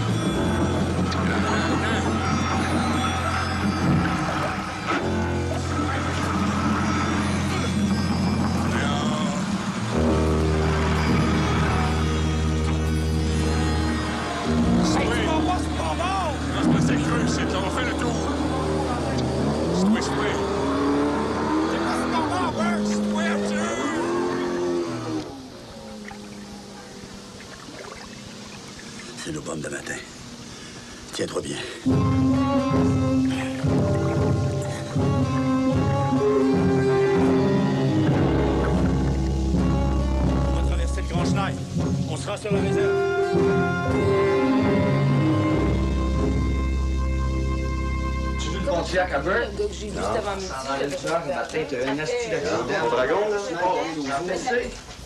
j'ai vu juste avant midi. Ça le matin, t'as un asti d'accident. Mon dragon, là?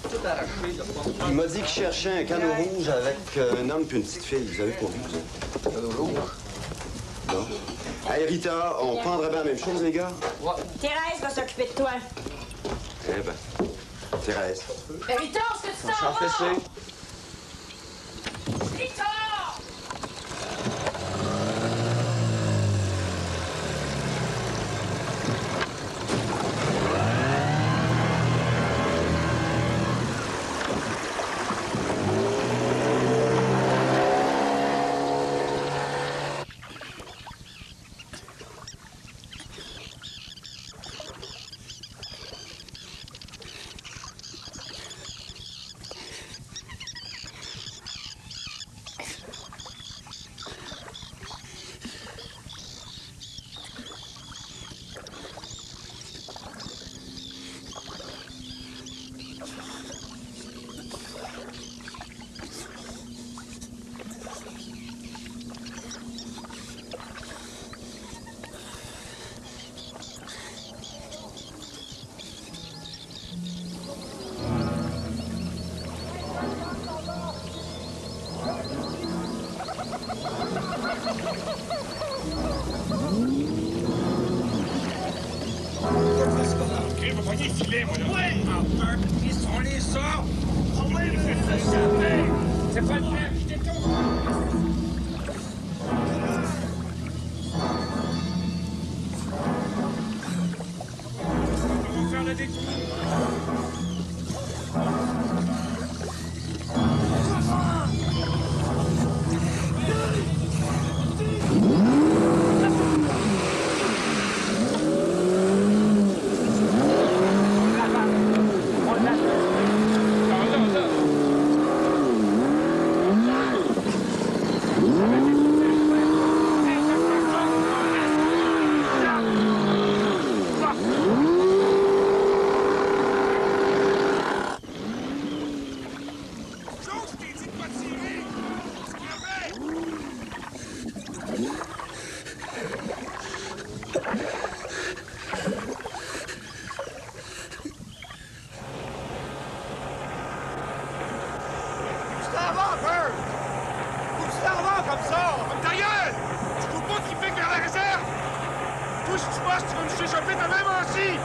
Tout arraché, là. Il m'a dit qu'il cherchait un canot rouge avec euh, un homme puis une petite fille. Vous avez pas vu, vous autres? Canot rouge? Non. Hey, Rita, on prendrait bien la même chose, les gars? Thérèse va s'occuper de toi. Eh ben, Thérèse. Mais Rita, est-ce que tu On t'en s'en Toi, si tu tu vas échapper de même aussi!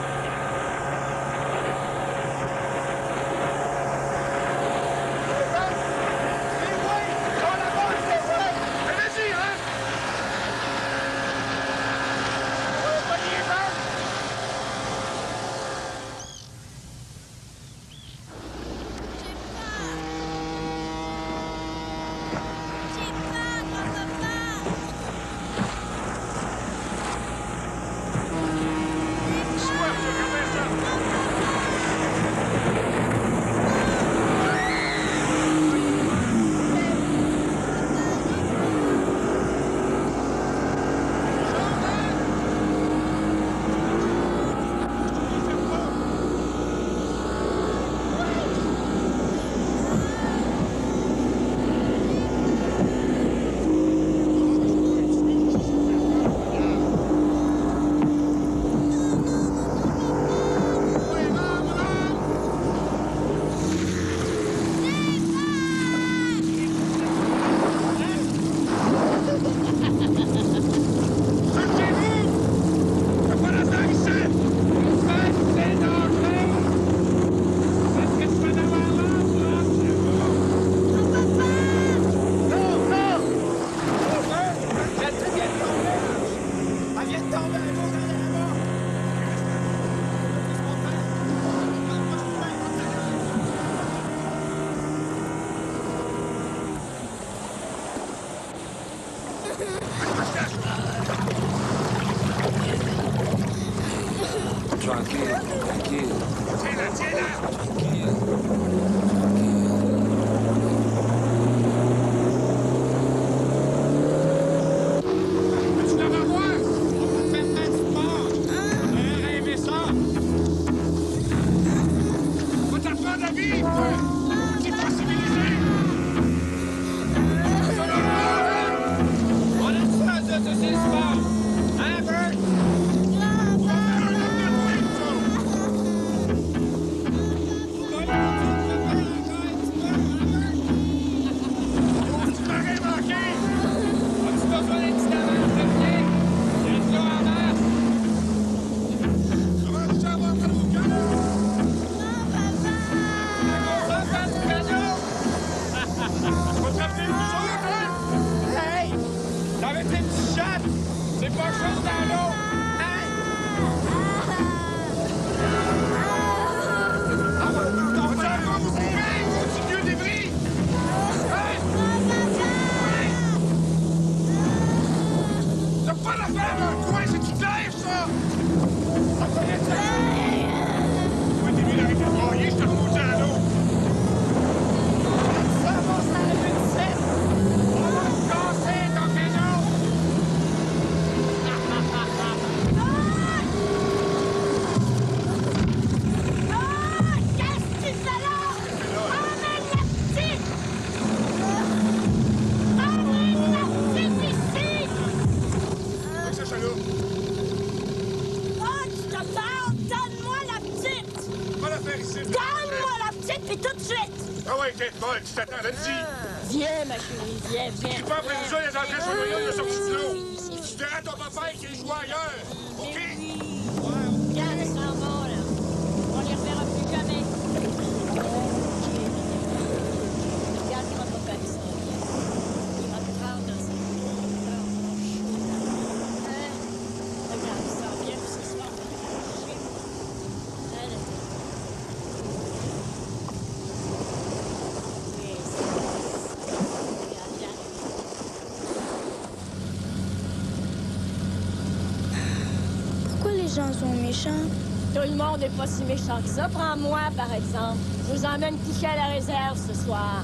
monde n'est pas si méchant que ça. Prends-moi, par exemple. Je vous emmène coucher à la réserve ce soir.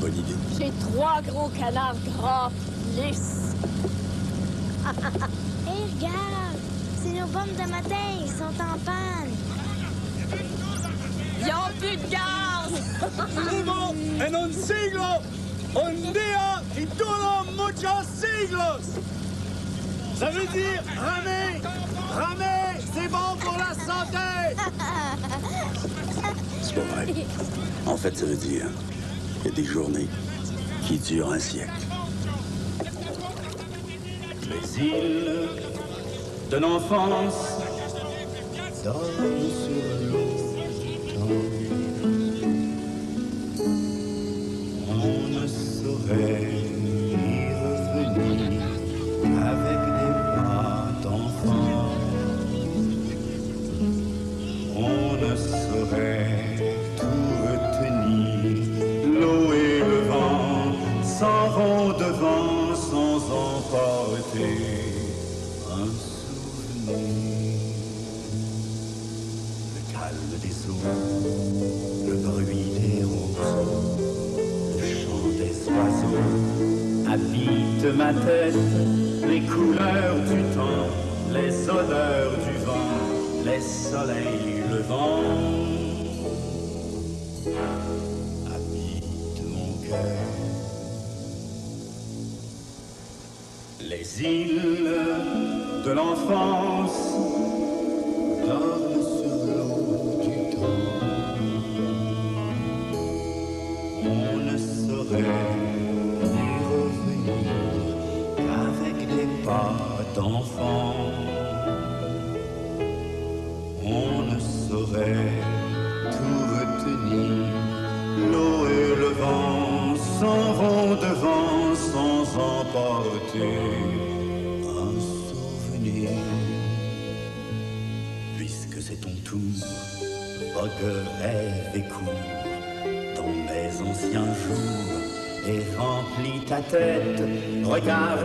Bonne idée. J'ai trois gros canards gras lisses. [LAUGHS] Hé, hey, regarde! C'est nos bombes de matin. Ils sont en panne. Ils ont plus de gaz! [LAUGHS] Vivo en un siglo! Un día y todo muchos siglos! Ça veut dire ramer, ramer c'est bon pour la santé! [LAUGHS] C'est pas vrai. En fait, ça veut dire qu'il y a des journées qui durent un siècle. Les îles de l'enfance dorment sur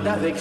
d'avec